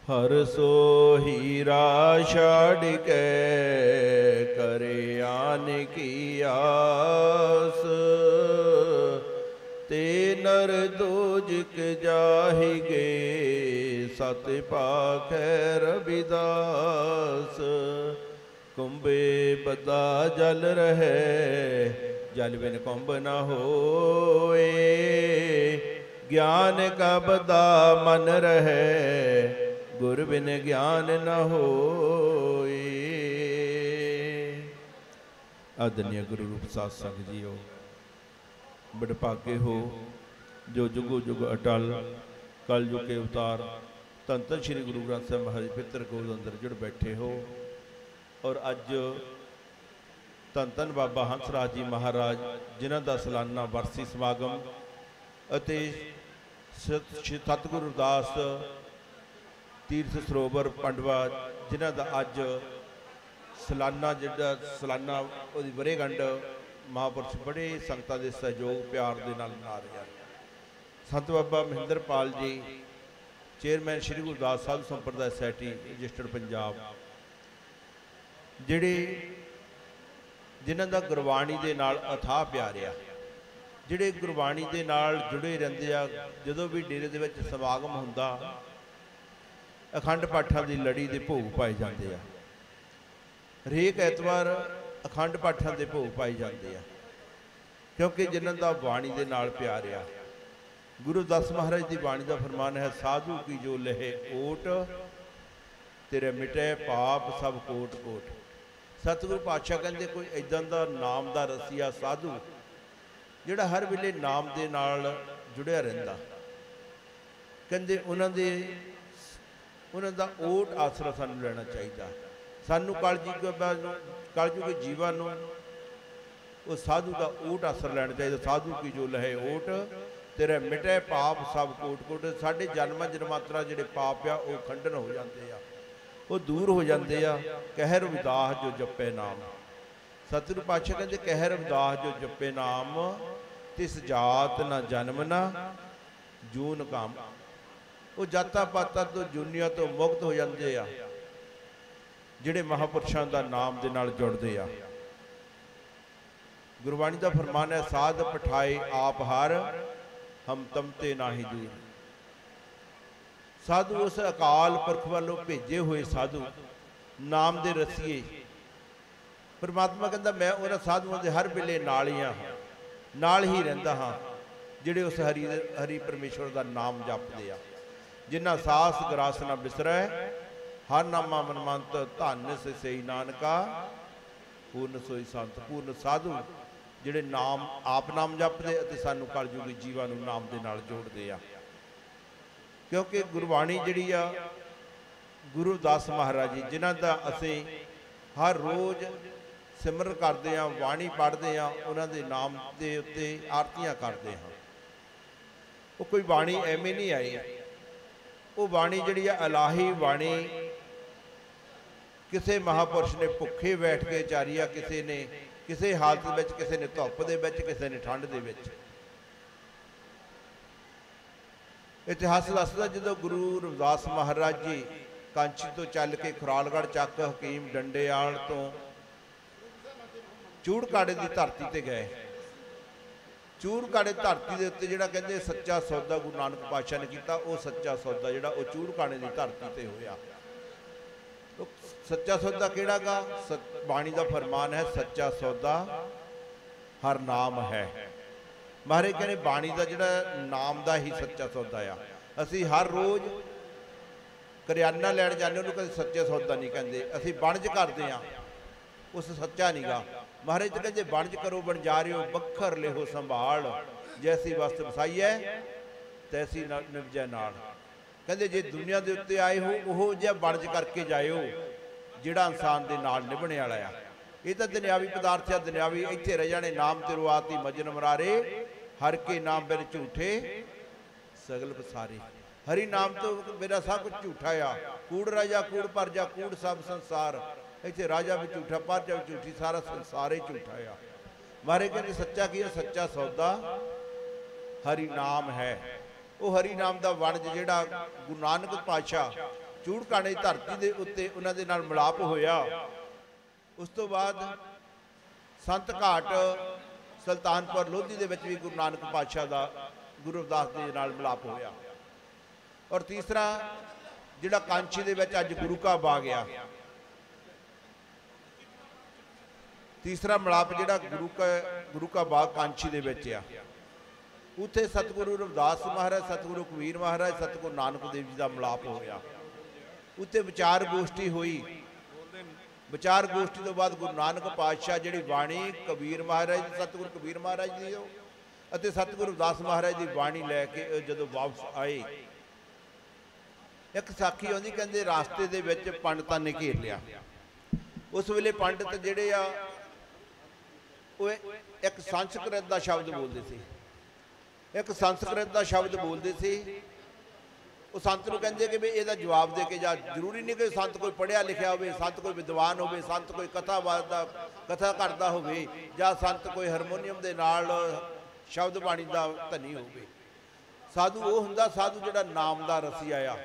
ਹਰ ਸੋ ਹੀਰਾ ਛਾੜ ਕੇ ਕਰੇ ਆਨ ਕੀ ਆਸ? ਤੇ ਨਰ ਦੋਜਕ ਜਾਹੀ ਗੇ ਸਤ ਪਾਖੈ ਰਵਿਦਾਸ। ਕੁੰਭੇ ਬਦਾ ਜਲ ਰਹੇ, ਜਲ ਬਿਨ ਕੁੰਭ ਨਾ ਹੋਏ। ਗਿਆਨ ਕਾ ਬਦਾ ਮਨ ਰਹੇ ਬਿਨ ਗਿਆਨ ਨ ਹੋਏ। ਆਦਰਨੀय ਗੁਰੂ ਰੂਪ ਸਾਧ ਸੰਗ ਜੀਓ, ਬੜਪਾਕੇ ਹੋ, ਜੋ ਜੁਗੋ ਜੁਗ ਅਟਲ, ਕਲ ਯੁਗ ਕੇ ਉਤਾਰ, ਧੰਨ ਧੰਨ ਸ੍ਰੀ ਗੁਰੂ ਗ੍ਰੰਥ ਸਾਹਿਬ ਮਹਾਰਾਜ ਪਿੱਤਰ ਗੋਦ ਅੰਦਰ ਜੁੜ ਬੈਠੇ ਹੋ। ਔਰ ਅੱਜ ਧੰਨ ਧੰਨ ਬਾਬਾ ਹੰਸਰਾਜ ਜੀ ਮਹਾਰਾਜ, ਜਿਨ੍ਹਾਂ ਦਾ ਸਾਲਾਨਾ ਵਰਸੀ ਸਮਾਗਮ ਅਤੇ ਸਤ- ਸਤਿਗੁਰੂ ਅਰਦਾਸ ਤੀਰਥ ਸਰੋਵਰ ਪੰਡਵਾ, ਜਿਨ੍ਹਾਂ ਦਾ ਅੱਜ ਸਲਾਨਾ ਜਿਹੜਾ ਸਲਾਨਾ ਉਹਦੀ ਵਰੇਗੰਢ ਮਹਾਂਪੁਰਸ਼ ਬੜੇ ਸੰਗਤਾਂ ਦੇ ਸਹਿਯੋਗ, ਪਿਆਰ ਦੇ ਨਾਲ ਮਨਾ ਰਹੇ ਹਨ। Sant Baba Mahinderpal ji, chairman Sri Gurdas Sahib Sampardai society, registered Punjab, ਜਿਹੜੇ ਜਿਨ੍ਹਾਂ ਦਾ ਗੁਰਬਾਣੀ ਦੇ ਨਾਲ ਅਥਾਹ ਪਿਆਰ ਆ, ਜਿਹੜੇ ਗੁਰਬਾਣੀ ਦੇ ਨਾਲ ਜੁੜੇ ਰਹਿੰਦੇ ਆ, ਜਦੋਂ ਵੀ ਡੇਰੇ ਦੇ ਵਿੱਚ ਸਮਾਗਮ ਹੁੰਦਾ ਅਖੰਡ ਪਾਠਾਂ ਦੀ ਲੜੀ ਦੇ ਭੋਗ ਪਾਏ ਜਾਂਦੇ ਆ। ਹਰੇਕ ਐਤਵਾਰ ਅਖੰਡ ਪਾਠਾਂ ਦੇ ਭੋਗ ਪਾਏ ਜਾਂਦੇ ਆ। ਕਿਉਂਕਿ ਜਿਨ੍ਹਾਂ ਦਾ ਬਾਣੀ ਦੇ ਨਾਲ ਪਿਆਰ ਆ। ਗੁਰੂ ਦਾਸ ਮਹਾਰਾਜ ਦੀ ਬਾਣੀ ਦਾ ਫਰਮਾਨ ਹੈ, ਸਾਧੂ ਕੀ ਜੋ ਲਹੇ ਕੋਟ, ਤੇਰੇ ਮਿਟੇ ਪਾਪ ਸਭ ਕੋਟ ਕੋਟ। ਸਤਿਗੁਰੂ ਪਾਤਸ਼ਾਹ ਕਹਿੰਦੇ, ਕੋਈ ਇਦਾਂ ਦਾ ਨਾਮ ਦਾ ਰਸੀਆ ਸਾਧੂ, ਜਿਹੜਾ ਹਰ ਵੇਲੇ ਨਾਮ ਦੇ ਨਾਲ ਜੁੜਿਆ ਰਹਿੰਦਾ। ਕਹਿੰਦੇ, ਉਹਨਾਂ ਦੇ ਉਹਨਾਂ ਦਾ ਓਟ ਆਸਰਾ ਸਾਨੂੰ ਲੈਣਾ ਚਾਹੀਦਾ। ਸਾਨੂੰ ਕਲਯੁਗ ਨੂੰ, ਕਲਯੁਗ ਜੀਵਾਂ ਨੂੰ ਉਹ ਸਾਧੂ ਦਾ ਓਟ ਆਸਰ ਲੈਣਾ ਚਾਹੀਦਾ। ਸਾਧੂ ਕੀ ਜੋ ਲਹੇ ਓਟ, ਤੇਰੇ ਮਿਟੇ ਪਾਪ ਸਭ ਕੋਟ ਕੋਟ, ਸਾਡੇ ਜਨਮ ਜਨਮਾਤਰਾ ਜਿਹੜੇ ਪਾਪ ਆ, ਉਹ ਖੰਡਨ ਹੋ ਜਾਂਦੇ ਆ। ਉਹ ਦੂਰ ਹੋ ਜਾਂਦੇ ਆ। ਕਹਿਰ ਰਵਿਦਾਸ ਜੋ ਜਪੇ ਨਾਮ। ਸਤਿਗੁਰੂ ਪਾਤਸ਼ਾਹ ਕਹਿੰਦੇ, ਕਹਿਰ ਰਵਿਦਾਸ ਜੋ ਜਪੇ ਨਾਮ, ਤਿਸ ਜਾਤ ਨਾ ਜਨਮ ਨਾ ਜੂਨ ਕਾਮ। ਉਹ ਜਾਤਾਂ ਪਾਤਾਂ ਤੋਂ ਜੁਨੀਆਂ ਤੋਂ ਮੁਕਤ ਹੋ ਜਾਂਦੇ ਆ। ਜਿਹੜੇ ਮਹਾਪੁਰਸ਼ਾਂ ਦਾ ਨਾਮ ਦੇ ਨਾਲ ਜੁੜਦੇ ਆ। ਗੁਰਬਾਣੀ ਦਾ ਫਰਮਾਨ ਹੈ, ਸਾਧ ਪਠਾਏ ਆਪ ਹਰ, ਹਮ ਤਮ ਤੇ ਨਾਹੀ ਦੂਰ। ਸਾਧੂ ਉਸ ਅਕਾਲ ਪੁਰਖ ਵੱਲੋਂ ਭੇਜੇ ਹੋਏ ਸਾਧੂ ਨਾਮ ਦੇ ਰਸੀਏ। ਪਰਮਾਤਮਾ ਕਹਿੰਦਾ, ਮੈਂ ਉਹਨਾਂ ਸਾਧੂਆਂ ਦੇ ਹਰ ਵੇਲੇ ਨਾਲ ਹੀ ਆ ਨਾਲ ਹੀ ਰਹਿੰਦਾ ਹਾਂ, ਜਿਹੜੇ ਉਸ ਹਰੀ ਹਰੀ ਪਰਮੇਸ਼ਵਰ ਦਾ ਨਾਮ ਜਪਦੇ ਆ। ਜਿਨ੍ਹਾਂ ਸਾਸ ਗਰਾਸ ਨਾ ਬਿਸਰੈ, ਹਰ ਨਾਮਾ ਮਨਮੰਤ ਧੰਨ ਸਈ ਨਾਨਕਾ, ਪੂਰਨ ਸੋਈ ਸੰਤ, ਪੂਰਨ ਸਾਧੂ, ਜਿਹੜੇ ਨਾਮ, ਆਪ ਨਾਮ ਜਪਦੇ ਅਤੇ ਸਾਨੂੰ ਕਲਯੁਗੀ ਜੀਵਾਂ ਨੂੰ ਨਾਮ ਦੇ ਨਾਲ ਜੋੜਦੇ ਆ। ਕਿਉਂਕਿ ਗੁਰਬਾਣੀ ਜਿਹੜੀ ਆ, ਗੁਰੂ ਦਾਸ ਮਹਾਰਾਜ ਜੀ, ਜਿਨ੍ਹਾਂ ਦਾ ਅਸੀਂ ਹਰ ਰੋਜ਼ ਸਿਮਰਨ ਕਰਦੇ ਆ, ਬਾਣੀ ਪੜ੍ਹਦੇ ਆ, ਉਹਨਾਂ ਦੇ ਨਾਮ ਦੇ ਉੱਤੇ ਆਰਤੀਆਂ ਕਰਦੇ ਹਾਂ। ਉਹ ਕੋਈ ਬਾਣੀ ਐਵੇਂ ਨਹੀਂ ਆਈ। ਉਹ ਬਾਣੀ ਜਿਹੜੀ ਆ ਇਲਾਹੀ ਬਾਣੀ, ਕਿਸੇ ਮਹਾਪੁਰਸ਼ ਨੇ ਭੁੱਖੇ ਬੈਠ ਕੇ ਚਾਰੀ ਆ ਕਿਸੇ ਨੇ, ਕਿਸੇ ਹਾਲਤ ਵਿੱਚ ਕਿਸੇ ਨੇ ਧੁੱਪ ਦੇ ਵਿੱਚ, ਕਿਸੇ ਨੇ ਠੰਡ ਦੇ ਵਿੱਚ। ਇਤਿਹਾਸ ਦੱਸਦਾ ਜਦੋਂ ਗੁਰੂ ਰਵਿਦਾਸ ਮਹਾਰਾਜ ਜੀ ਕਾਂਚੀ ਤੋਂ ਚੱਲ ਕੇ ਖੁਰਾਲਗੜ੍ਹ ਚੱਕ ਹਕੀਮ ਡੰਡੇਆਲ ਤੋਂ ਚੂੜਕਾੜੇ ਦੀ ਧਰਤੀ ਤੇ ਗਏ। ਚੂੜਕਾੜੇ ਧਰਤੀ ਦੇ ਉੱਤੇ ਜਿਹੜਾ ਕਹਿੰਦੇ ਸੱਚਾ ਸੌਦਾ ਗੁਰੂ ਨਾਨਕ ਪਾਤਸ਼ਾਹ ਨੇ ਕੀਤਾ, ਉਹ ਸੱਚਾ ਸੌਦਾ ਜਿਹੜਾ ਉਹ ਚੂੜਕਾੜੇ ਦੀ ਧਰਤੀ ਤੇ ਹੋਇਆ। ਸੱਚਾ ਸੌਦਾ ਕਿਹੜਾਗਾ ਬਾਣੀ ਦਾ ਫਰਮਾਨ ਹੈ, ਸੱਚਾ ਸੌਦਾ ਹਰ ਨਾਮ ਹੈ। ਮਹਾਰਾਜ ਕਹਿੰਦੇ ਬਾਣੀ ਦਾ ਜਿਹੜਾ ਨਾਮ ਦਾ ਹੀ ਸੱਚਾ ਸੌਦਾ ਆ। ਅਸੀਂ ਹਰ ਰੋਜ਼ ਕਰਿਆਨਾ ਲੈਣ ਜਾਂਦੇ ਉਹਨੂੰ ਕਦੇ ਸੱਚੇ ਸੌਦਾ ਨਹੀਂ ਕਹਿੰਦੇ। ਅਸੀਂ ਵਣਜ ਕਰਦੇ ਆ ਉਸ ਸੱਚਾ ਨਹੀਂਗਾ ਮਹਾਰਾਜ ਤੇ ਕਹਿੰਦੇ ਬਣਜ ਕਰੋ ਬਣਜਾਰਿਓ ਬੱਖਰ ਲਿਹੋ ਸੰਭਾਲ। ਜੈਸੀ ਵਸਤ ਵਸਾਈਐ ਤੈਸੀ ਨਿਵਜੈ ਨਾਲ। ਕਹਿੰਦੇ, ਜੇ ਦੁਨੀਆ ਦੇ ਉੱਤੇ ਆਏ ਹੋ, ਉਹ ਜਿਹਾ ਵਣਜ ਕਰਕੇ ਜਾਇਓ, ਜਿਹੜਾ ਇਨਸਾਨ ਦੇ ਨਾਲ ਨਿਭਣੇ ਵਾਲਾ ਆ। ਇਹ ਤਾਂ ਦੁਨਿਆਵੀ ਪਦਾਰਥ ਆ, ਦੁਨਿਆਵੀ ਇੱਥੇ ਰਹਿ ਜਾਣੇ, ਨਾਮ ਤੇ ਰਵਾਤੀ ਮਜਨ ਮਰਾਰੇ, ਹਰ ਕੇ ਨਾਮ ਬਿਨ ਝੂਠੇ, ਸਗਲ ਪਸਾਰੇ। ਹਰੀ ਨਾਮ ਤੋਂ ਮੇਰਾ ਸਭ ਕੁਝ ਝੂਠਾ ਆ। ਕੂੜ ਰਾਜਾ, ਕੂੜ ਪਰਜਾ, ਕੂੜ ਸਭ ਸੰਸਾਰ। ਇੱਥੇ ਰਾਜਾ ਵੀ ਝੂਠਾ, ਪਰਜਾ ਵੀ ਝੂਠੀ, ਸਾਰਾ ਸੰਸਾਰ ਹੀ ਝੂਠਾ ਆ। ਮਾਰੇ ਕਹਿੰਦੇ, ਸੱਚਾ ਕੀ ਹੈ? ਸੱਚਾ ਸੌਦਾ ਹਰੀ ਨਾਮ ਹੈ। ਉਹ ਹਰੀ ਨਾਮ ਦਾ ਵਣਜ ਜਿਹੜਾ ਗੁਰੂ ਨਾਨਕ ਪਾਤਸ਼ਾਹ ਚੂੜਕਾਣੇ ਧਰਤੀ ਦੇ ਉੱਤੇ ਉਹਨਾਂ ਦੇ ਨਾਲ ਮਿਲਾਪ ਹੋਇਆ। ਉਸ ਤੋਂ ਬਾਅਦ ਸੰਤ ਘਾਟ ਸੁਲਤਾਨਪੁਰ ਲੋਧੀ ਦੇ ਵਿੱਚ ਵੀ ਗੁਰੂ ਨਾਨਕ ਪਾਤਸ਼ਾਹ ਦਾ ਗੁਰੂ ਰਵਿਦਾਸ ਦੇ ਨਾਲ ਮਿਲਾਪ ਹੋਇਆ। ਔਰ ਤੀਸਰਾ ਜਿਹੜਾ ਕਾਂਚੀ ਦੇ ਵਿੱਚ ਅੱਜ ਗੁਰੂ ਕਾ ਬਾਗ ਗਿਆ। ਤੀਸਰਾ ਮਿਲਾਪ ਜਿਹੜਾ ਗੁਰੂ ਕਾ ਗੁਰੂ ਕਾ ਬਾਗ ਕਾਂਚੀ ਦੇ ਵਿੱਚ ਆ। ਉੱਥੇ ਸਤਿਗੁਰੂ ਰਵਿਦਾਸ ਮਹਾਰਾਜ, ਸਤਿਗੁਰੂ ਕਬੀਰ ਮਹਾਰਾਜ, ਸਤਿਗੁਰੂ ਨਾਨਕ ਦੇਵ ਜੀ ਦਾ ਮਿਲਾਪ ਹੋਇਆ। ਉੱਥੇ ਵਿਚਾਰ ਗੋਸ਼ਟੀ ਹੋਈ। ਵਿਚਾਰ ਗੋਸ਼ਟੀ ਤੋਂ ਬਾਅਦ ਗੁਰੂ ਨਾਨਕ ਪਾਤਸ਼ਾਹ ਜਿਹੜੀ ਬਾਣੀ ਕਬੀਰ ਮਹਾਰਾਜ ਸਤਿਗੁਰੂ ਕਬੀਰ ਮਹਾਰਾਜ ਦੀ ਉਹ ਅਤੇ ਸਤਿਗੁਰੂ ਰਵਿਦਾਸ ਮਹਾਰਾਜ ਦੀ ਬਾਣੀ ਲੈ ਕੇ ਜਦੋਂ ਵਾਪਸ ਆਏ। ਇੱਕ ਸਾਖੀ ਆਉਂਦੀ, ਕਹਿੰਦੇ ਰਾਸਤੇ ਦੇ ਵਿੱਚ ਪੰਡਤਾਂ ਨੇ ਘੇਰ ਲਿਆ। ਉਸ ਵੇਲੇ ਪੰਡਤ ਜਿਹੜੇ ਆ ਉਹ ਇੱਕ ਸੰਸਕ੍ਰਿਤ ਦਾ ਸ਼ਬਦ ਬੋਲਦੇ ਸੀ। ਇੱਕ ਸੰਸਕ੍ਰਿਤ ਦਾ ਸ਼ਬਦ ਬੋਲਦੇ ਸੀ। ਉਹ ਸੰਤ ਨੂੰ ਕਹਿੰਦੇ ਕਿ ਵੀ ਇਹਦਾ ਜਵਾਬ ਦੇ ਕੇ ਜਾ। ਜ਼ਰੂਰੀ ਨਹੀਂ ਕਿ ਸੰਤ ਕੋਈ ਪੜ੍ਹਿਆ ਲਿਖਿਆ ਹੋਵੇ, ਸੰਤ ਕੋਈ ਵਿਦਵਾਨ ਹੋਵੇ, ਸੰਤ ਕੋਈ ਕਥਾ ਵਾਦਾ ਕਥਾ ਕਰਦਾ ਹੋਵੇ ਜਾਂ ਸੰਤ ਕੋਈ ਹਾਰਮੋਨੀਅਮ ਦੇ ਨਾਲ ਸ਼ਬਦ ਬਾਣੀ ਦਾ ਧਨੀ ਹੋਵੇ। ਸਾਧੂ ਉਹ ਹੁੰਦਾ, ਸਾਧੂ ਜਿਹੜਾ ਨਾਮ ਦਾ ਰਸੀ ਆਇਆ।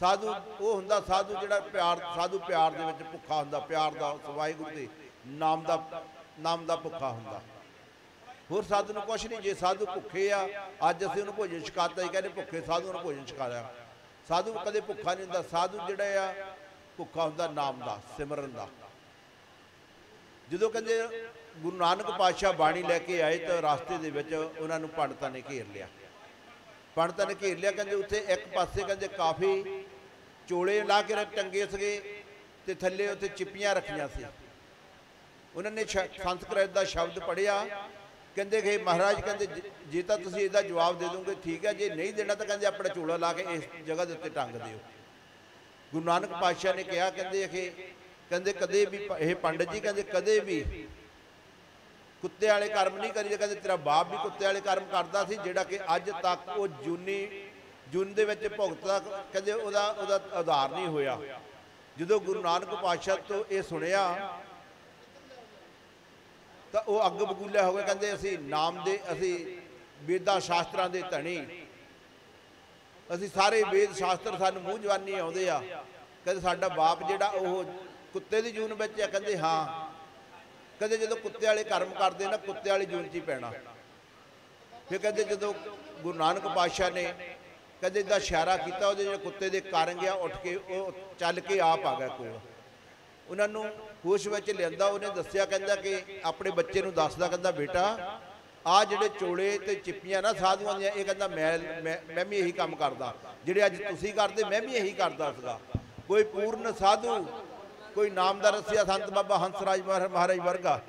ਸਾਧੂ, ਉਹ ਹੁੰਦਾ ਸਾਧੂ ਜਿਹੜਾ ਪਿਆਰ, ਸਾਧੂ ਪਿਆਰ ਦੇ ਵਿੱਚ ਭੁੱਖਾ ਹੁੰਦਾ, ਪਿਆਰ ਦਾ, ਵਾਹਿਗੁਰੂ ਦੇ ਨਾਮ ਦਾ ਨਾਮ ਦਾ ਭੁੱਖਾ ਹੁੰਦਾ। ਹੋਰ ਸਾਧੂ ਨੂੰ ਕੁਛ ਨਹੀਂ, ਜੇ ਸਾਧੂ ਭੁੱਖੇ ਆ, ਅੱਜ ਅਸੀਂ ਉਹਨੂੰ ਭੋਜਨ ਛਕਾਤਾ ਹੀ ਕਹਿੰਦੇ ਭੁੱਖੇ ਸਾਧੂ ਨੂੰ ਭੋਜਨ ਛਕਾਇਆ। ਸਾਧੂ ਕਦੇ ਭੁੱਖਾ ਨਹੀਂ ਹੁੰਦਾ, ਸਾਧੂ ਜਿਹੜਾ ਆ, ਭੁੱਖਾ ਹੁੰਦਾ ਨਾਮ ਦਾ, ਸਿਮਰਨ ਦਾ। ਜਦੋਂ ਕਹਿੰਦੇ ਗੁਰੂ ਨਾਨਕ ਪਾਤਸ਼ਾਹ ਬਾਣੀ ਲੈ ਕੇ ਆਏ ਤਾਂ ਰਸਤੇ ਦੇ ਵਿੱਚ ਉਹਨਾਂ ਨੂੰ ਪੰਡਤਾਂ ਨੇ ਘੇਰ ਲਿਆ। ਪੰਡਤਾਂ ਨੇ ਘੇਰ ਲਿਆ, ਕਹਿੰਦੇ ਉੱਥੇ ਇੱਕ ਪਾਸੇ ਕਹਿੰਦੇ ਕਾਫੀ ਚੋਲੇ ਲਾ ਕੇ ਰੱਖ ਟੰਗੇ ਸੀਗੇ ਤੇ ਥੱਲੇ ਉੱਥੇ ਚਿੱਪੀਆਂ ਰੱਖੀਆਂ ਸੀ। ਉਹਨਾਂ ਨੇ ਸੰਸਕ੍ਰਿਤ ਦਾ ਸ਼ਬਦ ਪੜਿਆ ਕਹਿੰਦੇ ਕਿ ਮਹਾਰਾਜ ਕਹਿੰਦੇ, ਜੇ ਤਾਂ ਤੁਸੀਂ ਇਹਦਾ ਜਵਾਬ ਦੇ ਦੋਗੇ, ਠੀਕ ਹੈ। ਜੇ ਨਹੀਂ ਦੇਣਾ ਤਾਂ ਕਹਿੰਦੇ ਆਪਣਾ ਝੋਲਾ ਲਾ ਕੇ ਇਸ ਜਗ੍ਹਾ ਦੇ ਉੱਤੇ ਟੰਗ ਦਿਓ। ਗੁਰੂ ਨਾਨਕ ਪਾਤਸ਼ਾਹ ਨੇ ਕਿਹਾ, ਕਹਿੰਦੇ ਕਿ ਕਹਿੰਦੇ ਕਦੇ ਵੀ ਇਹ ਪੰਡਤ ਜੀ ਕਹਿੰਦੇ, ਕਦੇ ਵੀ ਕੁੱਤੇ ਵਾਲੇ ਕਰਮ ਨਹੀਂ ਕਰੀਦੇ। ਕਹਿੰਦੇ ਤੇਰਾ ਬਾਪ ਵੀ ਕੁੱਤੇ ਵਾਲੇ ਕਰਮ ਕਰਦਾ ਸੀ, ਜਿਹੜਾ ਕਿ ਅੱਜ ਤੱਕ ਉਹ ਜੁਨੀ ਜੁਨ ਦੇ ਵਿੱਚ ਭੁਗਤਦਾ ਕਹਿੰਦੇ ਉਹਦਾ ਉਹਦਾ ਆਧਾਰ ਨਹੀਂ ਹੋਇਆ। ਜਦੋਂ ਗੁਰੂ ਨਾਨਕ ਪਾਤਸ਼ਾਹ ਤੋਂ ਇਹ ਸੁਣਿਆ ਤਾਂ ਉਹ ਅੱਗ ਬਗੂਲਾ ਹੋ ਗਏ, ਕਹਿੰਦੇ ਅਸੀਂ ਨਾਮ ਦੇ, ਅਸੀਂ ਵੇਦਾਂ ਸ਼ਾਸਤਰਾਂ ਦੇ ਧਣੀ। ਅਸੀਂ ਸਾਰੇ ਵੇਦ ਸ਼ਾਸਤਰ ਸਾਨੂੰ ਮੂੰਹ ਜਵਾਨੀ ਆਉਂਦੇ ਆ। ਕਹਿੰਦੇ ਸਾਡਾ ਬਾਪ ਜਿਹੜਾ ਉਹ ਕੁੱਤੇ ਦੀ ਜੂਨ ਵਿੱਚ ਆ, ਕਹਿੰਦੇ ਹਾਂ। ਕਹਿੰਦੇ ਜਦੋਂ ਕੁੱਤੇ ਵਾਲੇ ਕਰਮ ਕਰਦੇ ਨਾ, ਕੁੱਤੇ ਵਾਲੀ ਜੂਨ 'ਚ ਹੀ ਪੈਣਾ। ਫਿਰ ਕਹਿੰਦੇ ਜਦੋਂ ਗੁਰੂ ਨਾਨਕ ਪਾਤਸ਼ਾਹ ਨੇ ਕਹਿੰਦੇ ਇਦਾਂ ਇਸ਼ਾਰਾ ਕੀਤਾ, ਉਹਦੇ ਜਿਹੜੇ ਕੁੱਤੇ ਦੇ ਕਾਰਨ ਗਿਆ, ਉੱਠ ਕੇ ਉਹ ਚੱਲ ਕੇ ਆਪ ਆ ਗਿਆ ਕੋਲ। ਉਹਨਾਂ ਨੂੰ ਹੋਸ਼ ਵਿੱਚ ਲਿਆਂਦਾ, ਉਹਨੇ ਦੱਸਿਆ, ਕਹਿੰਦਾ ਕਿ ਆਪਣੇ ਬੱਚੇ ਨੂੰ ਦੱਸਦਾ, ਕਹਿੰਦਾ, ਬੇਟਾ ਆ ਜਿਹੜੇ ਚੋਲੇ ਤੇ ਚਿੱਪੀਆਂ ਨਾ ਸਾਧੂਆਂ ਦੀਆਂ, ਇਹ ਕਹਿੰਦਾ, ਮੈਂ ਮੈਂ ਵੀ ਇਹੀ ਕੰਮ ਕਰਦਾ। ਜਿਹੜੇ ਅੱਜ ਤੁਸੀਂ ਕਰਦੇ, ਮੈਂ ਵੀ ਇਹੀ ਕਰਦਾ ਸੀਗਾ। ਕੋਈ ਪੂਰਨ ਸਾਧੂ, ਕੋਈ ਨਾਮਦਾਰ ਰਸਿਆ ਸੰਤ ਬਾਬਾ ਹੰਸਰਾਜ ਮਹਾਰਾਜ ਵਰਗਾ,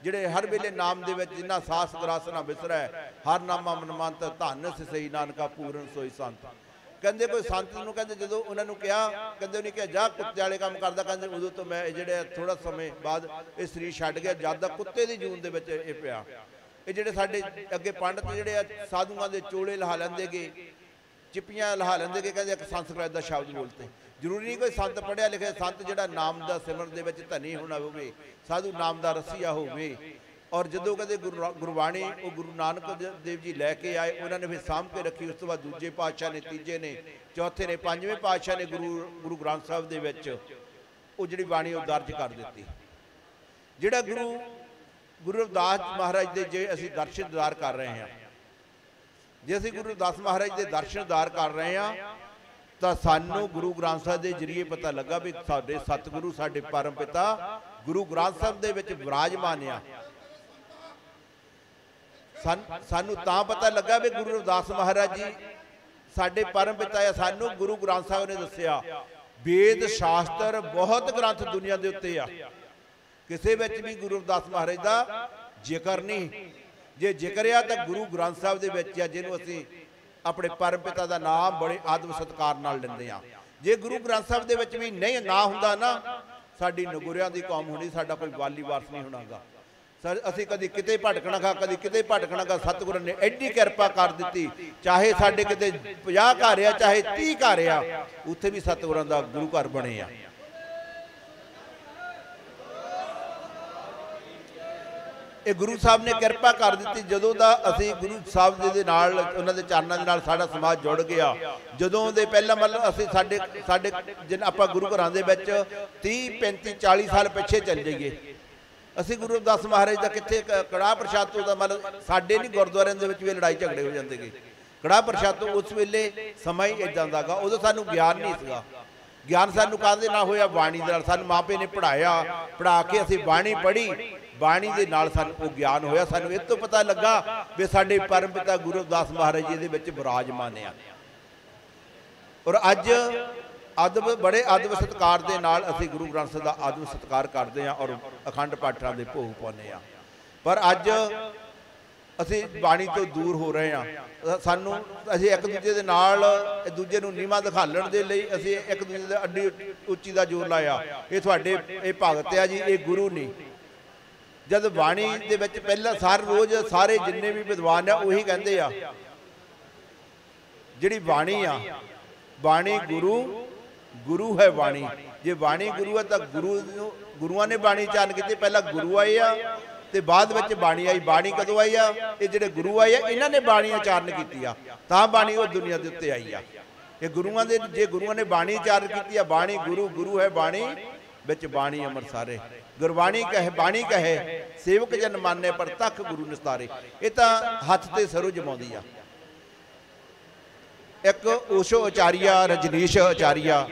ਜਿਹੜੇ ਹਰ ਵੇਲੇ ਨਾਮ ਦੇ ਵਿੱਚ ਜਿੰਨਾ ਸਾਸ ਗਰਾਸ ਨਾ ਵਿਸਰੈ ਹਰ ਨਾਮਾ ਮਨਮੰਤ ਧੰਨ ਸਈ ਨਾਨਕਾ ਪੂਰਨ ਸੋਈ ਸੰਤ। ਕਹਿੰਦੇ ਕੋਈ ਸੰਤ ਨੂੰ ਕਹਿੰਦੇ ਜਦੋਂ ਉਹਨਾਂ ਨੂੰ ਕਿਹਾ, ਕਹਿੰਦੇ ਉਹਨੇ ਕਿਹਾ, ਜਾ ਕੁੱਤੇ ਵਾਲੇ ਕੰਮ ਕਰਦਾ। ਕਹਿੰਦੇ ਉਦੋਂ ਤੋਂ ਮੈਂ ਜਿਹੜੇ ਥੋੜਾ ਸਮੇਂ ਬਾਅਦ ਇਹ ਸਰੀਰ ਛੱਡ ਗਿਆ, ਜਦ ਦਾ ਕੁੱਤੇ ਦੀ ਜੂਨ ਦੇ ਵਿੱਚ ਇਹ ਪਿਆ। ਇਹ ਜਿਹੜੇ ਸਾਡੇ ਅੱਗੇ ਪੰਡਤ ਜਿਹੜੇ ਆ ਸਾਧੂਆਂ ਦੇ ਚੋਲੇ ਲਹਾ ਲੈਂਦੇਗੇ ਚਿੱਪੀਆਂ ਲਹਾ ਲੈਂਦੇਗੇ ਕਹਿੰਦੇ ਇੱਕ ਸੰਸਕ੍ਰਿਤ ਦਾ ਸ਼ਬਦ ਬੋਲਤੇ। ਜ਼ਰੂਰੀ ਨਹੀਂ ਕੋਈ ਸੰਤ ਪੜਿਆ ਲਿਖਿਆ, ਸੰਤ ਜਿਹੜਾ ਨਾਮ ਦਾ ਸਿਮਰਨ ਦੇ ਵਿੱਚ ਧਨੀ ਹੋਣਾ ਹੋਵੇ, ਸਾਧੂ ਨਾਮ ਦਾ ਰਸੀਆ ਹੋਵੇ ਔਰ ਜਦੋਂ ਕਦੇ ਗੁਰਬਾਣੀ, ਉਹ ਗੁਰੂ ਨਾਨਕ ਦੇਵ ਜੀ ਲੈ ਕੇ ਆਏ, ਉਹਨਾਂ ਨੇ ਫਿਰ ਸਾਂਭ ਕੇ ਰੱਖੀ, ਉਸ ਤੋਂ ਬਾਅਦ ਦੂਜੇ ਪਾਤਸ਼ਾਹ ਨੇ, ਤੀਜੇ ਨੇ, ਚੌਥੇ ਨੇ, ਪੰਜਵੇਂ ਪਾਤਸ਼ਾਹ ਨੇ ਗੁਰੂ ਗੁਰੂ ਗ੍ਰੰਥ ਸਾਹਿਬ ਦੇ ਵਿੱਚ ਉਹ ਜਿਹੜੀ ਬਾਣੀ ਉਹ ਦਰਜ ਕਰ ਦਿੱਤੀ। ਜਿਹੜਾ ਗੁਰੂ ਗੁਰੂ ਰਵਿਦਾਸ ਮਹਾਰਾਜ ਦੇ ਜੇ ਅਸੀਂ ਦਰਸ਼ਨ ਦਾਰ ਕਰ ਰਹੇ ਹਾਂ, ਜੇ ਅਸੀਂ ਗੁਰੂ ਰਵਿਦਾਸ ਮਹਾਰਾਜ ਦੇ ਦਰਸ਼ਨ ਦਾਰ ਕਰ ਰਹੇ ਹਾਂ, ਤਾਂ ਸਾਨੂੰ ਗੁਰੂ ਗ੍ਰੰਥ ਸਾਹਿਬ ਦੇ ਜਰੀਏ ਪਤਾ ਲੱਗਾ ਵੀ ਸਾਡੇ ਸਤਿਗੁਰੂ, ਸਾਡੇ ਪਰਮ ਪਿਤਾ ਗੁਰੂ ਗ੍ਰੰਥ ਸਾਹਿਬ ਦੇ ਵਿੱਚ ਵਿਰਾਜਮਾਨ ਆ। ਸਾਨੂੰ ਤਾਂ ਪਤਾ ਲੱਗਾ ਵੀ ਗੁਰੂ ਰਵਿਦਾਸ ਮਹਾਰਾਜ ਜੀ ਸਾਡੇ ਪਰਮ ਪਿਤਾ ਆ, ਸਾਨੂੰ ਗੁਰੂ ਗ੍ਰੰਥ ਸਾਹਿਬ ਨੇ ਦੱਸਿਆ, ਵੇਦ, ਸ਼ਾਸਤਰ ਬਹੁਤ ਗ੍ਰੰਥ ਦੁਨੀਆ ਦੇ ਉੱਤੇ ਆ। ਕਿਸੇ ਵਿੱਚ ਵੀ ਗੁਰੂ ਰਵਿਦਾਸ ਮਹਾਰਾਜ ਦਾ ਜ਼ਿਕਰ ਨਹੀਂ। ਜੇ ਜ਼ਿਕਰ ਆ ਤਾਂ ਗੁਰੂ ਗ੍ਰੰਥ ਸਾਹਿਬ ਦੇ ਵਿੱਚ ਆ, ਜਿਹਨੂੰ ਅਸੀਂ ਆਪਣੇ ਪਰਮ ਪਿਤਾ ਦਾ ਨਾਮ ਬੜੇ ਆਦਮ ਸਤਕਾਰ ਨਾਲ ਲੈਂਦੇ ਆ। ਜੇ ਗੁਰੂ ਗ੍ਰੰਥ ਸਾਹਿਬ ਦੇ ਵਿੱਚ ਵੀ ਨਹੀਂ ਨਾ ਹੁੰਦਾ ਨਾ, ਸਾਡੀ ਨਗੁਰਿਆਂ ਦੀ ਕੌਮ ਹੋਣੀ ਸਾਡਾ ਕੋਈ ਵਾਲੀ ਵਾਰਸ ਨਹੀਂ ਹੋਣਾਗਾ। ਅਸੀਂ ਕਦੀ ਕਿਤੇ ਭਟਕਣਾ ਖਾ ਕਦੀ ਕਿਤੇ ਭਟਕਣਾ ਖਾ ਸਤਿਗੁਰੂ ਨੇ ਐਡੀ ਕਿਰਪਾ ਕਰ ਦਿੱਤੀ। ਚਾਹੇ ਸਾਡੇ ਕਿਤੇ 50 ਘਰ ਆ, ਚਾਹੇ 30 ਘਰ ਆ, ਉੱਥੇ ਵੀ ਸਤਿਗੁਰਾਂ ਦਾ ਗੁਰੂ ਘਰ ਬਣੇ ਆ। ਇਹ ਗੁਰੂ ਸਾਹਿਬ ਨੇ ਕਿਰਪਾ ਕਰ ਦਿੱਤੀ। ਜਦੋਂ ਦਾ ਅਸੀਂ ਗੁਰੂ ਸਾਹਿਬ ਜੀ ਦੇ ਨਾਲ, ਉਹਨਾਂ ਦੇ ਚਰਨਾਂ ਦੇ ਨਾਲ ਸਾਡਾ ਸਮਾਜ ਜੁੜ ਗਿਆ, ਜਦੋਂ ਦੇ ਪਹਿਲਾਂ ਮਤਲਬ ਅਸੀਂ ਸਾਡੇ ਸਾਡੇ ਜਿਨ ਆਪਾਂ ਗੁਰੂ ਘਰਾਂ ਦੇ ਵਿੱਚ 30 35 40 ਸਾਲ ਪਿੱਛੇ ਚੱਲ ਜਾਈਏ। ਅਸੀਂ ਗੁਰੂ ਰਵਿਦਾਸ ਮਹਾਰਾਜ ਦਾ ਕਿੱਥੇ ਕ- ਕੜਾਹ ਪ੍ਰਸ਼ਾਦ ਤੋਂ ਦਾ ਮਤਲਬ ਸਾਡੇ ਨਹੀਂ ਗੁਰਦੁਆਰਿਆਂ ਦੇ ਵਿੱਚ ਵੀ ਲੜਾਈ ਝਗੜੇ ਹੋ ਜਾਂਦੇਗੇ ਕੜਾਹ ਪ੍ਰਸ਼ਾਦ ਤੋਂ ਉਸ ਵੇਲੇ ਸਮਾਂ ਹੀ ਇਦਾਂ ਦਾਗਾ ਉਦੋਂ ਸਾਨੂੰ ਗਿਆਨ ਨਹੀਂ ਸੀਗਾ। ਗਿਆਨ ਸਾਨੂੰ ਕਾਹਦੇ ਨਾਲ ਹੋਇਆ? ਬਾਣੀ ਦੇ ਨਾਲ। ਸਾਨੂੰ ਮਾਪੇ ਨੇ ਪੜਾਇਆ ਪੜਾ ਕੇ ਅਸੀਂ ਬਾਣੀ ਪੜ੍ਹੀ, ਬਾਣੀ ਦੇ ਨਾਲ ਸਾਨੂੰ ਉਹ ਗਿਆਨ ਹੋਇਆ। ਸਾਨੂੰ ਇਹ ਤੋਂ ਪਤਾ ਲੱਗਾ ਵੀ ਸਾਡੇ ਪਰਮ ਪਿਤਾ ਗੁਰੂ ਰਵਿਦਾਸ ਮਹਾਰਾਜ ਜੀ ਦੇ ਵਿੱਚ ਵਿਰਾਜਮਾਨ ਆ। ਔਰ ਅੱਜ ਅਦਬ ਬੜੇ ਅਦਬ ਸਤਕਾਰ ਦੇ ਨਾਲ ਅਸੀਂ ਗੁਰੂ ਗ੍ਰੰਥ ਸਾਹਿਬ ਦਾ ਅਦਬ ਸਤਕਾਰ ਕਰਦੇ ਹਾਂ ਔਰ ਅਖੰਡ ਪਾਠਾਂ ਦੇ ਭੋਗ ਪਾਉਂਦੇ ਹਾਂ। ਪਰ ਅੱਜ ਅਸੀਂ ਬਾਣੀ ਤੋਂ ਦੂਰ ਹੋ ਰਹੇ ਹਾਂ। ਸਾਨੂੰ ਅਸੀਂ ਇੱਕ ਦੂਜੇ ਦੇ ਨਾਲ, ਇੱਕ ਦੂਜੇ ਨੂੰ ਨੀਵਾ ਦਿਖਾਲਣ ਦੇ ਲਈ ਅਸੀਂ ਇੱਕ ਦੂਜੇ ਦੇ ਅੱਡੀ ਉੱਚੀ ਦਾ ਜ਼ੋਰ ਲਾਇਆ। ਇਹ ਤੁਹਾਡੇ, ਇਹ ਭਗਤ ਆ ਜੀ, ਇਹ ਗੁਰੂ ਨਹੀਂ। ਜਦ ਬਾਣੀ ਦੇ ਵਿੱਚ ਪਹਿਲਾਂ ਸਾਰ ਰੋਜ਼ ਸਾਰੇ ਜਿੰਨੇ ਵੀ ਵਿਦਵਾਨ ਆ, ਉਹੀ ਕਹਿੰਦੇ ਆ। ਜਿਹੜੀ ਬਾਣੀ ਆ, ਬਾਣੀ ਗੁਰੂ ਗੁਰੂ ਹੈ ਬਾਣੀ। ਜੇ ਬਾਣੀ ਗੁਰੂ ਹੈ ਤਾਂ ਗੁਰੂ ਗੁਰੂਆਂ ਨੇ ਬਾਣੀ ਚਾਨ ਕੀਤੀ, ਪਹਿਲਾਂ ਗੁਰੂ ਆਏ ਆ, ਤੇ ਬਾਅਦ ਵਿੱਚ ਬਾਣੀ ਆਈ। ਬਾਣੀ ਕਦੋਂ ਆਈ ਆ? ਇਹ ਜਿਹੜੇ ਗੁਰੂ ਆਏ ਆ, ਇਹਨਾਂ ਨੇ ਬਾਣੀ ਆਚਾਰਨ ਕੀਤੀ ਆ। ਤਾਂ ਬਾਣੀ ਉਹ ਦੁਨੀਆ ਦੇ ਉੱਤੇ ਆਈ ਆ। ਇਹ ਗੁਰੂਆਂ ਦੇ ਜੇ ਗੁਰੂਆਂ ਨੇ ਬਾਣੀ ਆਚਾਰਨ ਕੀਤੀ ਆ, ਬਾਣੀ ਗੁਰੂ ਗੁਰੂ ਹੈ ਬਾਣੀ, ਵਿੱਚ ਬਾਣੀ ਅਮਰ ਸਾਰੇ। ਗੁਰਬਾਣੀ ਕਹੇ, ਬਾਣੀ ਕਹੇ, ਸੇਵਕ ਜਨ ਮਾਨੇ ਪਰ ਤੱਕ ਗੁਰੂ ਨਿਸਤਾਰੇ। ਇਹ ਤਾਂ ਹੱਥ ਤੇ ਸਰੋ ਜਮਾਉਂਦੀ ਆ। ਇੱਕ ਓਸ਼ੋ ਆਚਾਰੀਆ ਰਜਨੀਸ਼ ਆਚਾਰੀਆ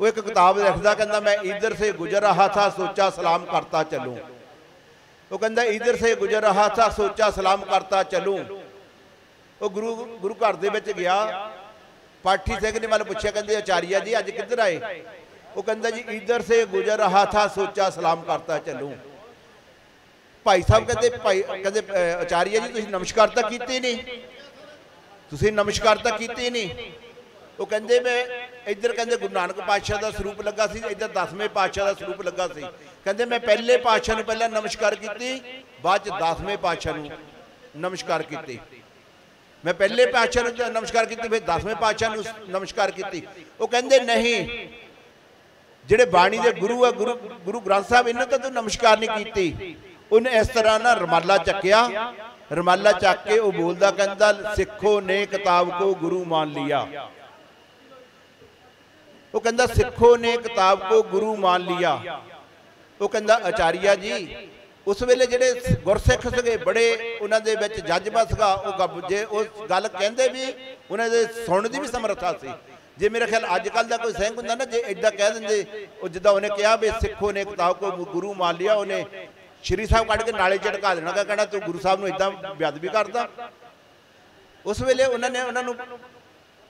ਉਹ ਇੱਕ ਕਿਤਾਬ ਲਿਖਦਾ ਕਹਿੰਦਾ ਮੈਂ ਇਧਰ ਸੇ ਗੁਜ਼ਰ ਰਹਾ ਥਾ ਸੋਚਾ ਸਲਾਮ ਕਰਤਾ ਚਲੂੰ। ਉਹ ਕਹਿੰਦਾ ਇਧਰ ਸੇ ਗੁਜ਼ਰ ਰਹਾ ਥਾ ਸੋਚਾ ਸਲਾਮ ਕਰਤਾ ਚਲੂੰ। ਉਹ ਗੁਰੂ ਗੁਰੂ ਘਰ ਦੇ ਵਿੱਚ ਗਿਆ। ਪਾਠੀ ਸਿੰਘ ਨੇ ਮੈਨੂੰ ਪੁੱਛਿਆ ਕਹਿੰਦੇ ਆਚਾਰੀਆ ਜੀ ਅੱਜ ਕਿੱਧਰ ਆਏ? ਉਹ ਕਹਿੰਦਾ ਜੀ ਇਧਰ ਸੇ ਗੁਜ਼ਰ ਰਹਾ ਥਾ ਸੋਚਾ ਸਲਾਮ ਕਰਤਾ ਚਲੂੰ। ਭਾਈ ਸਾਹਿਬ ਕਹਿੰਦੇ ਭਾਈ ਕਹਿੰਦੇ ਅ, ਆਚਾਰੀਆ ਜੀ ਤੁਸੀਂ ਨਮਸਕਾਰ ਤਾਂ ਕੀਤੇ ਨਹੀਂ? ਤੁਸੀਂ ਨਮਸਕਾਰ ਤਾਂ ਕੀਤੀ ਨਹੀਂ। ਉਹ ਕਹਿੰਦੇ ਮੈਂ ਇੱਧਰ ਕਹਿੰਦੇ ਗੁਰੂ ਨਾਨਕ ਪਾਤਸ਼ਾਹ ਦਾ ਸਰੂਪ ਲੱਗਾ ਸੀ, ਇੱਧਰ 10ਵੇਂ ਪਾਤਸ਼ਾਹ ਦਾ ਸਰੂਪ ਲੱਗਾ ਸੀ। ਕਹਿੰਦੇ ਮੈਂ ਪਹਿਲੇ ਪਾਤਸ਼ਾਹ ਨੂੰ ਪਹਿਲਾਂ ਨਮਸਕਾਰ ਕੀਤੀ, ਬਾਅਦ ਚ 10ਵੇਂ ਪਾਤਸ਼ਾਹ ਨੂੰ ਨਮਸਕਾਰ ਕੀਤੀ। ਮੈਂ ਪਹਿਲੇ ਪਾਤਸ਼ਾਹ ਨੂੰ ਨਮਸਕਾਰ ਕੀਤੀ, ਫਿਰ 10ਵੇਂ ਪਾਤਸ਼ਾਹ ਨੂੰ ਨਮਸਕਾਰ ਕੀਤੀ। ਉਹ ਕਹਿੰਦੇ ਨਹੀਂ, ਜਿਹੜੇ ਬਾਣੀ ਦੇ ਗੁਰੂ ਆ, ਗੁਰੂ ਗੁਰੂ ਗ੍ਰੰਥ ਸਾਹਿਬ, ਇਹਨਾਂ ਤੋਂ ਤੂੰ ਨਮਸਕਾਰ ਨਹੀਂ ਕੀਤੀ। ਉਹਨੇ ਇਸ ਤਰ੍ਹਾਂ ਨਾ ਰਮਾਲਾ ਚੱਕਿਆ ਰਮਾਲਾ ਚੱਕ ਕੇ ਉਹ ਬੋਲਦਾ ਕਹਿੰਦਾ, ਸਿੱਖੋ ਨੇ ਕਿਤਾਬ ਕੋ ਗੁਰੂ ਮੰਨ ਲਿਆ। ਉਹ ਕਹਿੰਦਾ, ਸਿੱਖੋ ਨੇ ਕਿਤਾਬ ਕੋ ਗੁਰੂ ਮੰਨ ਲਿਆ। ਉਹ ਕਹਿੰਦਾ ਆਚਾਰੀਆ ਜੀ, ਉਸ ਵੇਲੇ ਜਿਹੜੇ ਗੁਰਸਿੱਖ ਸੀਗੇ, ਬੜੇ ਉਹਨਾਂ ਦੇ ਵਿੱਚ ਜਜ਼ਬਾ ਸੀਗਾ। ਉਹ ਗੱਬ- ਜੇ ਉਹ ਗੱਲ ਕਹਿੰਦੇ ਵੀ, ਉਹਨਾਂ ਦੇ ਸੁਣਨ ਦੀ ਵੀ ਸਮਰੱਥਾ ਸੀ। ਜੇ ਮੇਰੇ ਖਿਆਲ ਅੱਜ ਕੱਲ ਦਾ ਕੋਈ ਸਿੰਘ ਹੁੰਦਾ ਨਾ, ਜੇ ਐਦਾਂ ਕਹਿ ਦਿੰਦੇ, ਉਹ ਜਿੱਦਾਂ ਉਹਨੇ ਕਿਹਾ ਵੀ ਸਿੱਖੋ ਨੇ ਕਿਤਾਬ ਕੋ ਗੁਰੂ ਮੰਨ ਲਿਆ ਉਹਨੇ ਸ਼੍ਰੀ ਸਾਹਿਬ ਕੱਢ ਕੇ ਨਾਲੇ ਝਟਕਾ ਦੇਣਾ ਕਹਿੰਦਾ ਤੂੰ ਗੁਰੂ ਸਾਹਿਬ ਨੂੰ ਇਦਾਂ ਬੇਅਦਬੀ ਕਰਦਾ? ਉਸ ਵੇਲੇ ਉਹਨਾਂ ਨੇ ਉਹਨਾਂ ਨੂੰ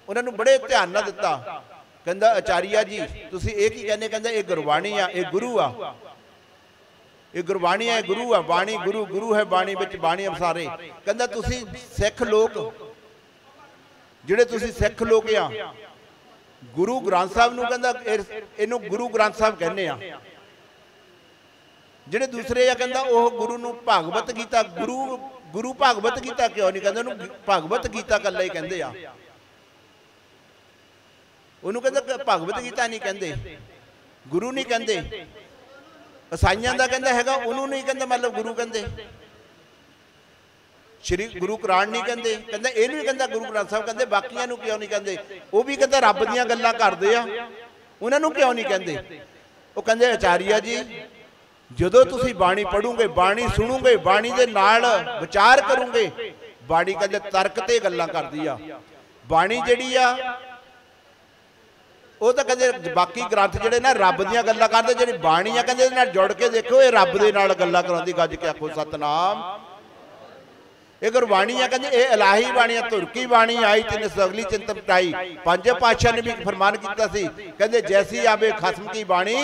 ਉਹਨਾਂ ਨੂੰ ਬੜੇ ਧਿਆਨ ਨਾਲ ਦਿੱਤਾ। ਕਹਿੰਦਾ ਆਚਾਰੀਆ ਜੀ, ਤੁਸੀਂ ਇਹ ਕੀ ਕਹਿੰਦੇ? ਕਹਿੰਦਾ, ਇਹ ਗੁਰਬਾਣੀ ਆ, ਇਹ ਗੁਰੂ ਆ। ਇਹ ਗੁਰਬਾਣੀ ਹੈ ਗੁਰੂ ਆ। ਬਾਣੀ ਗੁਰੂ ਗੁਰੂ ਹੈ ਬਾਣੀ ਵਿੱਚ, ਬਾਣੀ ਅਵਸਾਰੇ ਕਹਿੰਦਾ, ਤੁਸੀਂ ਸਿੱਖ ਲੋਕ, ਜਿਹੜੇ ਤੁਸੀਂ ਸਿੱਖ ਲੋਕ ਆ, ਗੁਰੂ ਗ੍ਰੰਥ ਸਾਹਿਬ ਨੂੰ ਕਹਿੰਦਾ ਇਹਨੂੰ ਗੁਰੂ ਗ੍ਰੰਥ ਸਾਹਿਬ ਕਹਿੰਦੇ ਆ। ਜਿਹੜੇ ਦੂਸਰੇ ਆ ਕਹਿੰਦਾ ਉਹ ਗੁਰੂ ਨੂੰ ਭਾਗਵਤ ਗੀਤਾ, ਗੁਰੂ ਗੁਰੂ ਭਾਗਵਤ ਗੀਤਾ ਕਿਉਂ ਨਹੀਂ ਕਹਿੰਦੇ? ਉਹਨੂੰ ਭਾਗਵਤ ਗੀਤਾ ਕੱਲਾ ਹੀ ਕਹਿੰਦੇ ਆ। ਉਹਨੂੰ ਕਹਿੰਦਾ ਭਗਵਤ ਗੀਤਾ ਨਹੀਂ ਕਹਿੰਦੇ। ਗੁਰੂ ਨਹੀਂ ਕਹਿੰਦੇ। ਅਸਾਈਆਂ ਦਾ ਕਹਿੰਦਾ ਹੈਗਾ, ਉਹਨੂੰ ਨਹੀਂ ਕਹਿੰਦਾ ਮਤਲਬ ਗੁਰੂ ਕਹਿੰਦੇ। ਸ਼੍ਰੀ ਗੁਰੂ ਕੁਰਾਨ ਨਹੀਂ ਕਹਿੰਦੇ। ਕਹਿੰਦਾ ਇਹਨੂੰ ਹੀ ਕਹਿੰਦਾ ਗੁਰੂ ਗ੍ਰੰਥ ਸਾਹਿਬ ਕਹਿੰਦੇ, ਬਾਕੀਆਂ ਨੂੰ ਕਿਉਂ ਨਹੀਂ ਕਹਿੰਦੇ? ਉਹ ਵੀ ਕਹਿੰਦਾ ਰੱਬ ਦੀਆਂ ਗੱਲਾਂ ਕਰਦੇ ਆ। ਉਹਨਾਂ ਨੂੰ ਕਿਉਂ ਨਹੀਂ ਕਹਿੰਦੇ? ਉਹ ਕਹਿੰਦੇ, ਆਚਾਰੀਆ ਜੀ ਜਦੋਂ ਤੁਸੀਂ ਬਾਣੀ ਪੜੋਗੇ ਬਾਣੀ ਸੁਣੋਗੇ, ਬਾਣੀ ਦੇ ਨਾਲ ਵਿਚਾਰ ਕਰੋਗੇ, ਬਾਣੀ ਕਹਿੰਦੇ ਤਰਕ ਤੇ ਗੱਲਾਂ ਕਰਦੀ ਆ। ਬਾਣੀ ਜਿਹੜੀ ਆ, ਉਹ ਤਾਂ ਕਹਿੰਦੇ ਬਾਕੀ ਗ੍ਰੰਥ ਜਿਹੜੇ ਨਾ ਰੱਬ ਦੀਆਂ ਗੱਲਾਂ ਕਰਦੇ, ਜਿਹੜੀ ਬਾਣੀ ਆ, ਕਹਿੰਦੇ ਇਹਦੇ ਨਾਲ ਜੁੜ ਕੇ ਦੇਖੋ, ਇਹ ਰੱਬ ਦੇ ਨਾਲ ਗੱਲਾਂ ਕਰਾਉਂਦੀ, ਗੱਜ ਕੇ ਆਖੋ, ਸਤਨਾਮ। ਇਹ ਗੁਰਬਾਣੀ ਆ, ਕਹਿੰਦੇ ਇਹ ਇਲਾਹੀ ਬਾਣੀ ਆ, ਤੁਰਕੀ ਬਾਣੀ ਆਈ, ਤਿੰਨ ਸਗਲੀ ਚਿੰਤ ਪਟਾਈ। ਪੰਜ ਪਾਤਸ਼ਾਹ ਨੇ ਵੀ ਫਰਮਾਨ ਕੀਤਾ ਸੀ, ਕਹਿੰਦੇ ਜੈਸੀ ਆਵੇ ਖਸਮ ਕੀ ਬਾਣੀ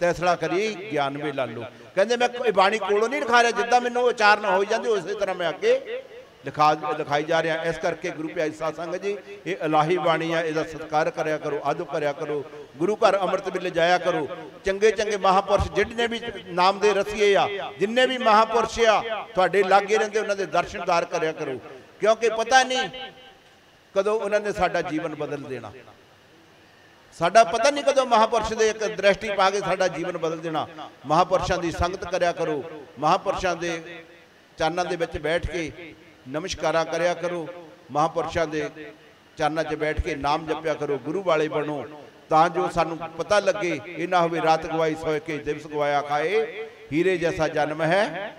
ਤੈਸਲਾ ਕਰੀ ਗਿਆਨ ਵੇ ਲਾਲੂ। ਕਹਿੰਦੇ ਮੈਂ ਇਹ ਬਾਣੀ ਕੋਲੋਂ ਨਹੀਂ ਲਿਖਾ ਰਿਹਾ, ਜਿੱਦਾਂ ਮੈਨੂੰ ਉਚਾਰਨ ਹੋਈ ਜਾਂਦੀ, ਉਸੇ ਤਰ੍ਹਾਂ ਮੈਂ ਅੱਗੇ ਲਿਖਾ ਲਿਖਾਈ ਜਾ ਰਿਹਾ। ਇਸ ਕਰਕੇ ਗੁਰੂ ਪਿਆਰੀ ਸਾਧ ਸੰਗਤ ਜੀ, ਇਹ ਇਲਾਹੀ ਬਾਣੀ ਆ ਇਹਦਾ ਸਤਿਕਾਰ ਕਰਿਆ ਕਰੋ, ਅਦਬ ਕਰਿਆ ਕਰੋ। ਗੁਰੂ ਘਰ ਅੰਮ੍ਰਿਤ ਵੇਲੇ ਜਾਇਆ ਕਰੋ। ਚੰਗੇ ਚੰਗੇ ਮਹਾਪੁਰਸ਼ ਜਿੰਨੇ ਵੀ ਨਾਮ ਦੇ ਰਸੀਏ ਆ, ਜਿੰਨੇ ਵੀ ਮਹਾਪੁਰਸ਼ ਆ, ਤੁਹਾਡੇ ਲਾਗੇ ਰਹਿੰਦੇ ਉਹਨਾਂ ਦੇ ਦਰਸ਼ਨਦਾਰ ਕਰਿਆ ਕਰੋ। ਕਿਉਂਕਿ ਪਤਾ ਨਹੀਂ ਕਦੋਂ ਉਹਨਾਂ ਨੇ ਸਾਡਾ ਜੀਵਨ ਬਦਲ ਦੇਣਾ। ਸਾਡਾ ਪਤਾ ਨਹੀਂ ਕਦੋਂ ਮਹਾਪੁਰਸ਼ ਦੇ ਇੱਕ ਦ੍ਰਿਸ਼ਟੀ ਪਾ ਕੇ ਸਾਡਾ ਜੀਵਨ ਬਦਲ ਦੇਣਾ। ਮਹਾਪੁਰਸ਼ਾਂ ਦੀ ਸੰਗਤ ਕਰਿਆ ਕਰੋ। ਮਹਾਪੁਰਸ਼ਾਂ ਦੇ ਚਰਨਾਂ ਦੇ ਵਿੱਚ ਬੈਠ ਕੇ ਨਮਸਕਾਰਾਂ ਕਰਿਆ ਕਰੋ। ਮਹਾਪੁਰਸ਼ਾਂ ਦੇ ਚਰਨਾਂ 'ਚ ਬੈਠ ਕੇ ਨਾਮ ਜਪਿਆ ਕਰੋ। ਗੁਰੂ ਵਾਲੇ ਬਣੋ। ਤਾਂ ਜੋ ਸਾਨੂੰ ਪਤਾ ਲੱਗੇ ਇਹ ਨਾ ਹੋਵੇ ਰਾਤ ਗਵਾਈ ਸੋਏ ਕੇ ਦਿਵਸ ਗਵਾਇਆ ਖਾਏ। ਹੀਰੇ ਜੈਸਾ ਜਨਮ ਹੈ।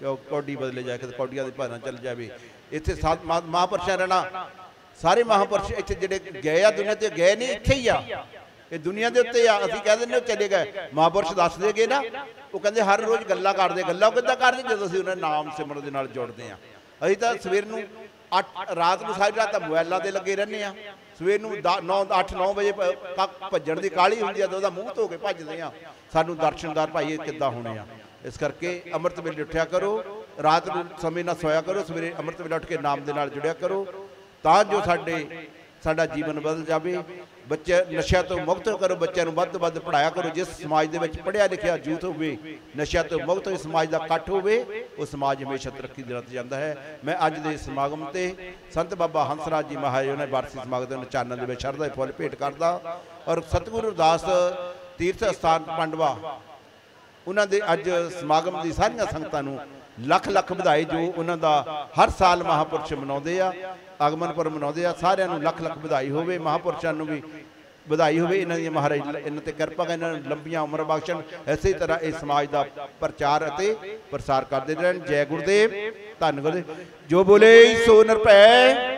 ਕਿ ਕੌਡੀ ਬਦਲੇ ਜਾ ਕੇ ਕੌਡੀਆਂ ਦੇ ਭਾਰਾਂ ਚੱਲ ਜਾਵੇ। ਇੱਥੇ ਸਾਤ ਮਹਾ- ਮਹਾਂਪੁਰਸ਼ਾਂ ਰਹਿਣਾ ਸਾਰੇ ਮਹਾਂਪੁਰਸ਼ ਇੱਥੇ ਜਿਹੜੇ ਗਏ ਆ, ਦੁਨੀਆ ਤੇ ਗਏ ਨਹੀਂ, ਇੱਥੇ ਹੀ ਆ। ਇਹ ਦੁਨੀਆ ਦੇ ਉੱਤੇ ਆ। ਅਸੀਂ ਕਹਿ ਦਿੰਦੇ ਉਹ ਚਲੇ ਗਏ। ਮਹਾਂਪੁਰਸ਼ ਦੱਸ ਦੇਗੇ ਨਾ, ਉਹ ਕਹਿੰਦੇ ਹਰ ਰੋਜ਼ ਗੱਲਾਂ ਕਰਦੇ, ਗੱਲਾਂ ਉਹ ਕਿੱਦਾਂ ਕਰਦੇ, ਜਦੋਂ ਅਸੀਂ ਉਹਨਾਂ ਨਾਮ ਸਿਮਰਨ ਦੇ ਨਾਲ ਜੁੜਦੇ ਆ ਅਸੀਂ ਤਾਂ ਸਵੇਰ ਨੂੰ 8 ਰਾਤ ਨੂੰ ਸਾਰੀ ਰਾਤ ਤਾਂ ਮੋਬਾਈਲਾਂ ਤੇ ਲੱਗੇ ਰਹਿੰਦੇ ਆ ਸਵੇਰ ਨੂੰ 9 8 9 ਵਜੇ ਭੱਜਣ ਦੀ ਕਾਲੀ ਹੁੰਦੀ ਆ, ਤਾਂ ਉਹਦਾ ਮੂੰਹ ਧੋ ਕੇ ਭੱਜਦੇ ਆ ਸਾਨੂੰ ਦਰਸ਼ਨਦਾਰ ਭਾਈ ਇਹ ਕਿੱਦਾਂ ਹੋਣੇ ਆ। ਇਸ ਕਰਕੇ ਅੰਮ੍ਰਿਤ ਵੇਲੇ ਉੱਠਿਆ ਕਰੋ, ਰਾਤ ਨੂੰ ਸਮੇਂ ਨਾਲ ਸੋਇਆ ਕਰੋ, ਸਵੇਰੇ ਅੰਮ੍ਰਿਤ ਵੇਲੇ ਉੱਠ ਕੇ ਨਾਮ ਦੇ ਨਾਲ ਜੁੜਿਆ ਕਰੋ। ਤਾਂ ਜੋ ਸਾਡੇ ਸਾਡਾ ਜੀਵਨ ਬਦਲ ਜਾਵੇ। ਬੱਚੇ ਨਸ਼ਿਆਂ ਤੋਂ ਮੁਕਤ ਕਰੋ, ਬੱਚਿਆਂ ਨੂੰ ਵੱਧ ਤੋਂ ਵੱਧ ਪੜਾਇਆ ਕਰੋ। ਜਿਸ ਸਮਾਜ ਦੇ ਵਿੱਚ ਪੜਿਆ ਲਿਖਿਆ ਯੂਥ ਹੋਵੇ, ਨਸ਼ਿਆਂ ਤੋਂ ਮੁਕਤ ਹੋਏ, ਸਮਾਜ ਦਾ ਇਕੱਠ ਹੋਵੇ, ਉਹ ਸਮਾਜ ਹਮੇਸ਼ਾ ਤਰੱਕੀ ਦੇ ਰਾਹ ਜਾਂਦਾ ਹੈ। ਮੈਂ ਅੱਜ ਦੇ ਸਮਾਗਮ ਤੇ ਸੰਤ ਬਾਬਾ ਹੰਸਰਾਜ ਜੀ ਮਹਾਰਾਜ ਉਹਨਾਂ ਦੇ ਵਾਰਸੀ ਸਮਾਗਮ ਦੇ ਚਾਨਣ ਦੇ ਵਿੱਚ ਸ਼ਰਧਾ ਦੇ ਫੁੱਲ ਭੇਟ ਕਰਦਾ ਔਰ ਸਤਿਗੁਰੂ ਅਰਦਾਸ ਤੀਰਥ ਸਥਾਨ ਪੰਡਵਾ, ਉਹਨਾਂ ਦੇ ਅੱਜ ਸਮਾਗਮ ਦੀ ਸਾਰੀਆਂ ਸੰਗਤਾਂ ਨੂੰ ਲੱਖ ਲੱਖ ਵਧਾਈ ਜੋ ਉਹਨਾਂ ਦਾ ਹਰ ਸਾਲ ਮਹਾਪੁਰਸ਼ ਮਨਾਉਂਦੇ ਆ। ਆਗਮਨ ਪਰ ਮਨਾਉਂਦੇ ਆ, ਸਾਰਿਆਂ ਨੂੰ ਲੱਖ ਲੱਖ ਵਧਾਈ ਹੋਵੇ, ਮਹਾਪੁਰਸ਼ਾਂ ਨੂੰ ਵੀ ਵਧਾਈ ਹੋਵੇ, ਇਹਨਾਂ ਦੀ ਮਹਾਰਾਜ, ਇਹਨਾਂ ਤੇ ਕਿਰਪਾ ਕਰ ਇਹਨਾਂ ਨੂੰ ਲੰਬੀਆਂ ਉਮਰ ਬਖਸ਼ਣ ਐਸੇ ਤਰ੍ਹਾਂ ਇਹ ਸਮਾਜ ਦਾ ਪ੍ਰਚਾਰ ਅਤੇ ਪ੍ਰਸਾਰ ਕਰਦੇ ਰਹਿਣ। ਜੈ ਗੁਰਦੇਵ, ਧੰਨ ਗੁਰਦੇਵ। ਜੋ ਬੋਲੇ, ਸੋ ਨਿਰਭੈ।